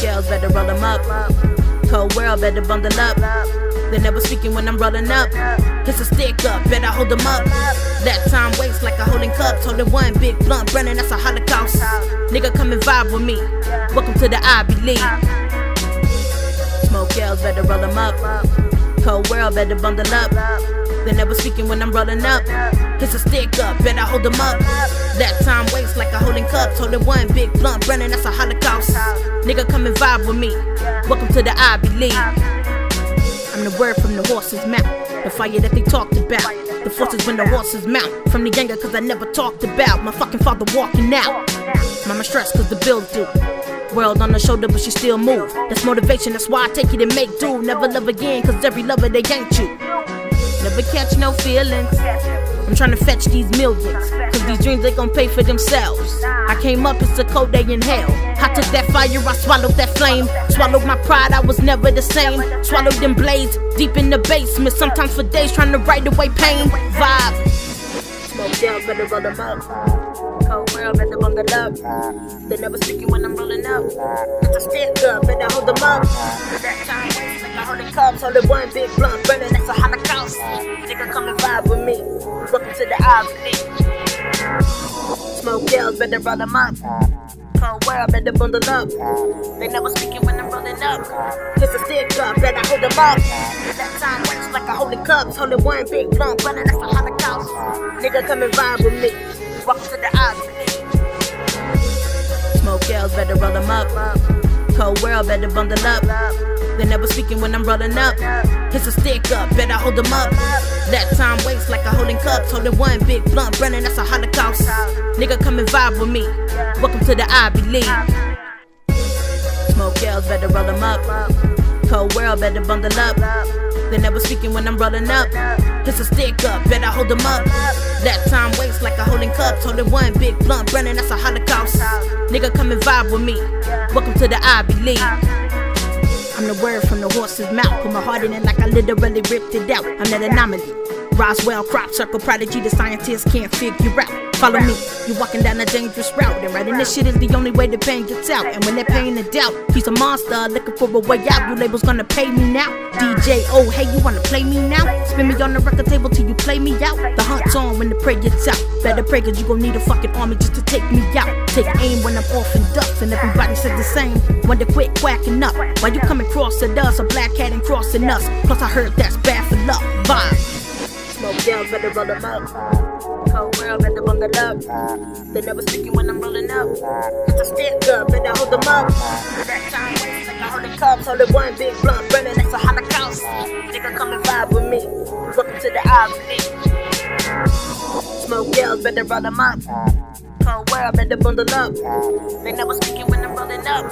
better roll them up. Cold world, better bundle up. They never speaking when I'm rolling up. It's a stick up, better hold them up. That time waits like a holding cups. Holding one big blunt, burning, that's a holocaust. Nigga, come and vibe with me. Welcome to the Ivy League. Smoke L's, better roll them up. Cold world, better bundle up. They never speaking when I'm rolling up. It's a stick up, better hold them up. That time waits like a holding cups. Holding one big blunt, burning, that's a holocaust. Nigga, come and vibe with me. Welcome to the Ivy League. I'm the word from the horse's mouth. The fire that they talked about. The forces when the horses mount. From the younger, cause I never talked about. My fucking father walking out. Mama stressed cause the bills due. World on her shoulder, but she still move. That's motivation, that's why I take it and make do. Never love again, cause every lover they ain't you. Never catch no feelings. I'm trying to fetch these millions. Cause these dreams they gon' pay for themselves. I came up, it's a cold day in hell. I took that fire, I swallowed that flame. Swallowed my pride, I was never the same. Swallowed them blades deep in the basement. Sometimes for days trying to write away pain. Vibe. Smoke down, better roll them up. Cold world, better bundle up. They never speaking when I'm rolling up. It's a stick up, better hold them up. That time like a hundred cups. Holding one big blunt, burning, that's a me. Welcome to the Ivy Smoke girls, better roll them up. Cold world, better bundle up. They never speaking when I'm rolling up. It's a stick up, better hold them up. That time waits like a holy cups. Holding one big blunt, burning, that's a holocaust. Nigga, come and vibe with me. Welcome to the Ivy Smoke girls, better roll them up. Cold world, better bundle up. They never speaking when I'm rolling up. It's a stick up, better hold them up. That time waits like a holding cups. Holding one big blunt, burning, that's a holocaust. Nigga, come and vibe with me. Welcome to the Ivy League. Smoke girls, better roll them up. Cold world, better bundle up. They never speaking when I'm rolling up. It's a stick up, better hold them up. That time waits like a holding cups. Holding one big blunt, burning, that's a holocaust. Nigga, come and vibe with me. Welcome to the Ivy League. I'm the word from the horse's mouth. Put my heart in it like I literally ripped it out. I'm that anomaly. Roswell, crop circle, prodigy, the scientists can't figure out. Follow me, you're walking down a dangerous route. And writing this shit is the only way the pain gets out. And when they're paying the doubt, he's a monster looking for a way out. You labels gonna pay me now. DJ, oh hey, you wanna play me now? Spin me on the record table till you play me out. The hunt's on when the prey gets out. Better pray cause you gon' need a fucking army just to take me out. Take aim when I'm off and ducks, and everybody says the same. When they quit quacking up, why you coming crossing us? A black cat and crossing us. Plus I heard that's bad for luck. Vibe. Smoke down, better roll them up. Cold world, better bundle up. They never speaking when I'm rolling up. It's a stick up, better hold them up. That time waits like a hundred cups. Holding one big blunt, burning, that's a holocaust. Nigga, come and vibe with me. Welcome to the Ivy Smoke girls, better roll them up. Cold world, better bundle up. They never speaking when I'm rolling up.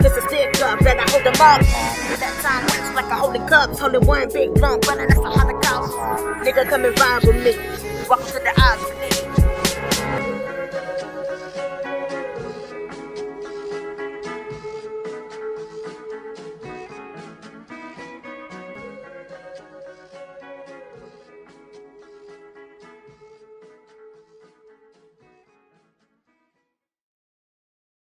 It's a stick up, better hold them up. That time waits like a holding cups. Holding one big blunt, burning, that's a holocaust. Nigga, come and vibe with me. Welcome to the Ivy